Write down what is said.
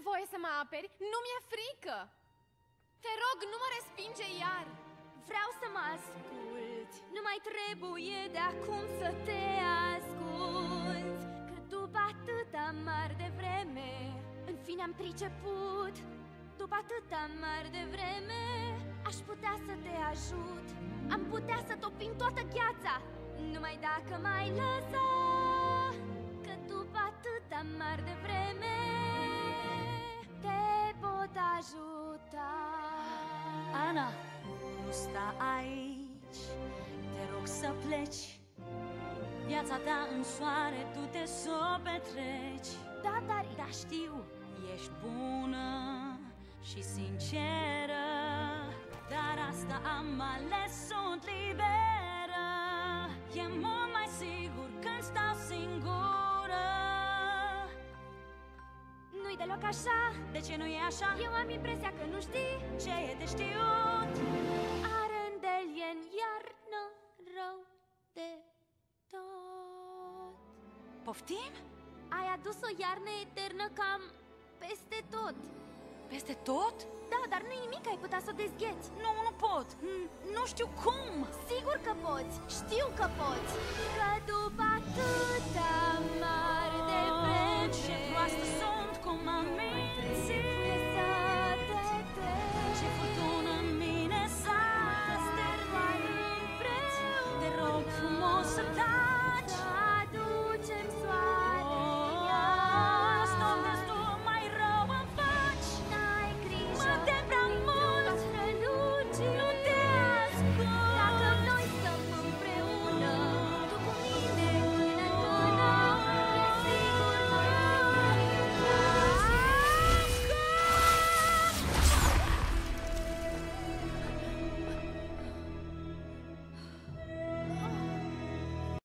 nevoie să mă aperi, nu mi-e frică. Te rog, nu mă respinge iar. Vreau să mă ascult. Nu mai trebuie de acum să te ascult. Că după atâta mar de vreme În fine am priceput. După atâta mar de vreme Aș putea să te ajut. Am putea să topim toată gheața. Numai dacă mai lăsa Că după atâta mar de vreme Ana, nu sta aici. Te rog să pleci. Viața ta în soare, tu te să o petreci Da, dar Da, știu, ești bună și sinceră Dar asta am ales, sunt liberă deloc așa De ce nu e așa? Eu am impresia că nu știi Ce e de știut? Arândel e în iarnă rău de tot Poftim? Ai adus o iarnă eternă cam peste tot Peste tot? Da, dar nu-i nimic, ai putea să o dezgheți Nu, nu pot, N- nu știu cum Sigur că poți, știu că poți Că după atâta mare